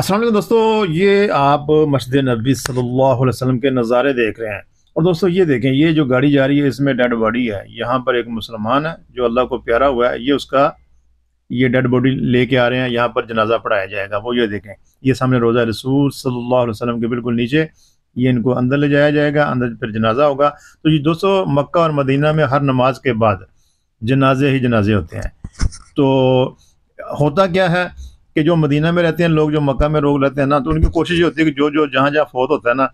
वालेकुम दोस्तों, ये आप मस्जिद नबी सल्लल्लाहु अलैहि वसल्लम के नज़ारे देख रहे हैं। और दोस्तों, ये देखें, ये जो गाड़ी जा रही है, इसमें डेड बॉडी है। यहाँ पर एक मुसलमान है, जो अल्लाह को प्यारा हुआ है, ये उसका, ये डेड बॉडी लेके आ रहे हैं, यहाँ पर जनाजा पढ़ाया जाएगा। वो ये देखें, ये सामने रोज़ा रसूल सल्लल्लाहु अलैहि वसल्लम के बिल्कुल नीचे, ये इनको अंदर ले जाया जाएगा, अंदर फिर जनाजा होगा। तो ये दोस्तों, मक्का और मदीना में हर नमाज़ के बाद जनाजे ही जनाजे होते हैं। तो होता क्या है कि जो मदीना में रहते हैं, लोग जो मक्का में रोक रहते हैं ना तो उनकी कोशिश ये होती है कि जो जो जहाँ जहाँ फौत होता है ना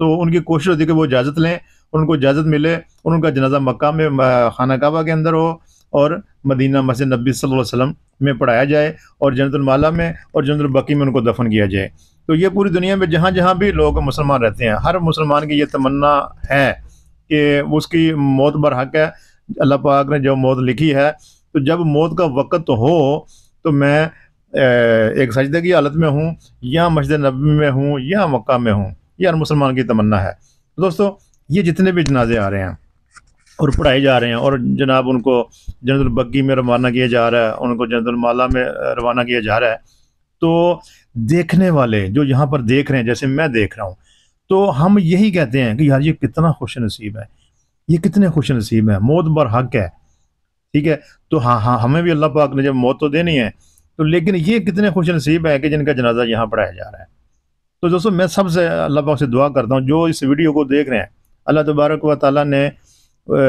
तो उनकी कोशिश होती है कि वो इजाज़त लें, उनको इजाज़त मिले, और उनका जनाजा मक्का में खाना काबा के अंदर हो, और मदीना मस्जिद नबी सल्लल्लाहु अलैहि वसल्लम में पढ़ाया जाए, और जनतुलमाला में, और जनतुलबकी में उनको दफन किया जाए। तो ये पूरी दुनिया में जहाँ जहाँ भी लोग मुसलमान रहते हैं, हर मुसलमान की ये तमन्ना है कि उसकी मौत बर हक है। अल्लाह पाक ने जो मौत लिखी है तो जब मौत का वक़्त हो तो मैं एक सजदे की हालत में हूँ, या मस्जिद नबी में हूँ, या मक्का में हूँ, ये हर मुसलमान की तमन्ना है। तो दोस्तों, ये जितने भी जनाजे आ रहे हैं और पढ़ाए जा रहे हैं, और जनाब उनको जनरल बग्गी में रवाना किया जा रहा है, उनको जनरल माला में रवाना किया जा रहा है तो देखने वाले जो यहाँ पर देख रहे हैं, जैसे मैं देख रहा हूँ तो हम यही कहते हैं कि यार ये कितना खुश नसीब है, ये कितने खुश नसीब है, मौत बर हक है, ठीक है? तो हाँ हाँ हमें भी अल्लाह पाक ने जब मौत तो देनी है तो लेकिन ये कितने खुश नसीब है कि जिनका जनाजा यहाँ पढ़ाया जा रहा है। तो दोस्तों, मैं सबसे अल्लाह पाक से दुआ करता हूँ, जो इस वीडियो को देख रहे हैं, अल्लाह तबारक व ताली ने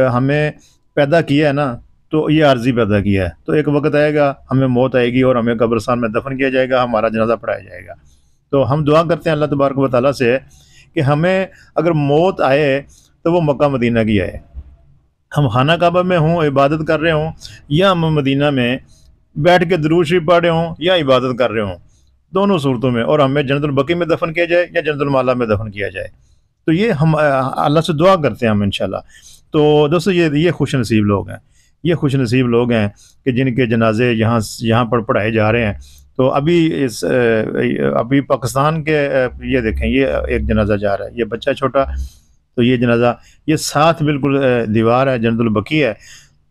हमें पैदा किया है ना तो ये आर्जी पैदा किया है। तो एक वक्त आएगा, हमें मौत आएगी और हमें कब्रस्तान में दफन किया जाएगा, हमारा जनाजा पढ़ाया जाएगा। तो हम दुआ करते हैं अल्लाह तबारक व ताली से कि हमें अगर मौत आए तो वो मक्का मदीना की आए। हम खाना काबा में हों, इबादत कर रहे हों, या हम मदीना में बैठ के दरूद शरीफ पढ़ रहे हों या इबादत कर रहे हों, दोनों सूरतों में, और हमें बकी में दफन किया जाए या माला में दफन किया जाए। तो ये हम अल्लाह से दुआ करते हैं हम इन तो दोस्तों, ये ये खुश नसीब लोग हैं। ये खुश नसीब लोग हैं कि जिनके जनाजे यहाँ यहाँ पर पढ़ाए जा रहे हैं। तो अभी इस अभी पाकिस्तान के ये देखें, ये एक जनाजा जा रहा है। ये बच्चा छोटा तो ये जनाजा, ये साथ बिल्कुल दीवार है जनरल बकी है।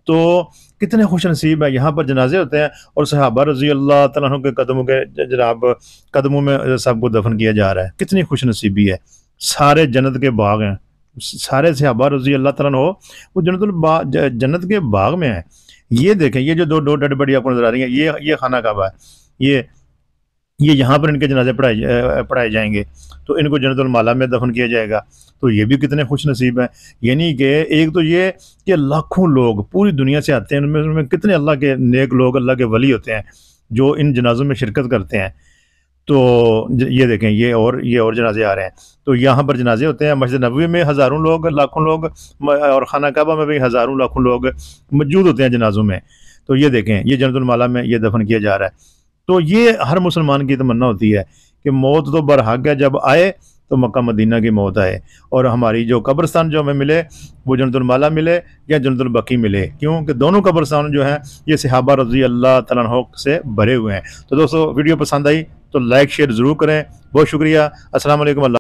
तो कितने खुश नसीब है। यहाँ पर जनाजे होते हैं और सहाबा रज़ी अल्लाह तु के कदमों के जनाब, कदमों में सबको दफन किया जा रहा है। कितनी खुश नसीबी है। सारे जन्नत के बाग हैं। सारे सहाबा रज़ी अल्लाह तन हो वो जन्नत जन्नत के बाग में है। ये देखें, ये जो दो दो डड बड़ी आपको नज़र आ रही है, ये ये खाना काबा है। ये ये यहाँ पर इनके जनाजे पढ़ाए पढ़ाए जाएँगे। तो इनको जनतुल में दफन किया जाएगा। तो ये भी कितने खुश नसीब हैं। यानी कि एक तो ये कि लाखों लोग, पूरी दुनिया से आते हैं, उनमें उनमें कितने अल्लाह के नेक लोग, अल्लाह के वली होते हैं, जो इन जनाजों में शिरकत करते हैं। तो ये देखें, ये और ये और जनाजे आ रहे हैं। तो यहाँ पर जनाजे होते हैं, मस्जिद नबी में हज़ारों लोग, लाखों लोग और खाना काबा में भी हज़ारों, लाखों लोग मौजूद होते हैं जनाजों में। तो ये देखें, ये जनतुलमाला में ये दफन किया जा रहा है। तो ये हर मुसलमान की तमन्ना होती है कि मौत तो बरहक है, जब आए तो मक्का मदीना की मौत आए। और हमारी जो कब्रस्तान जो हमें मिले, वो जनतुलमाला मिले या जनतुलबकी मिले। क्योंकि दोनों कब्रस्तान जो हैं, ये सिहाबा रज़ी अल्लाह तला से भरे हुए हैं। तो दोस्तों, वीडियो पसंद आई तो लाइक, शेयर ज़रूर करें। बहुत शुक्रिया। असल